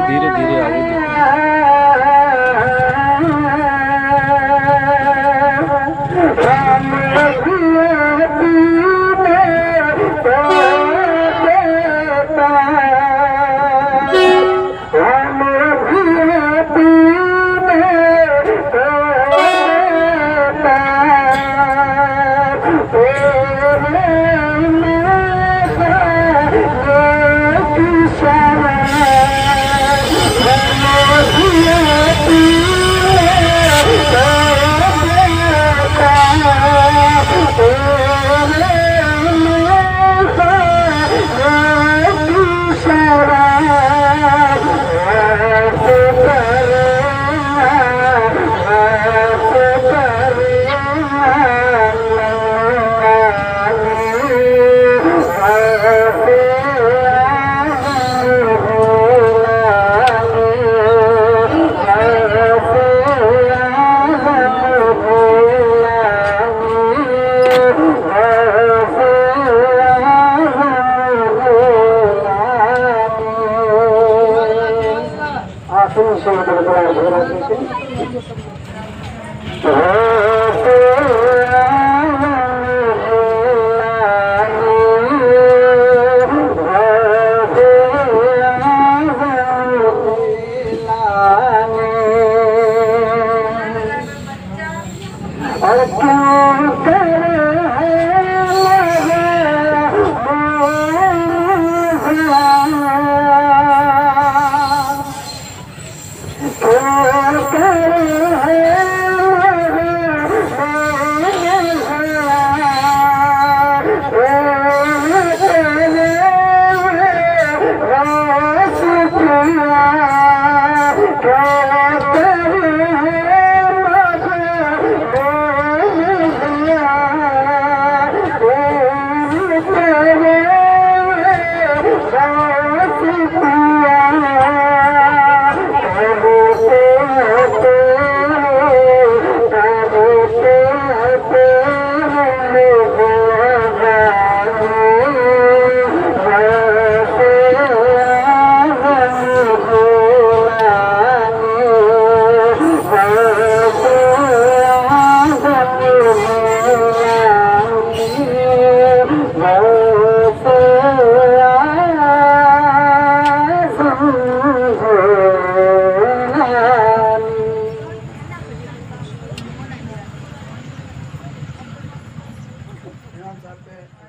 धीरे धीरे आगे सिं अ Amen.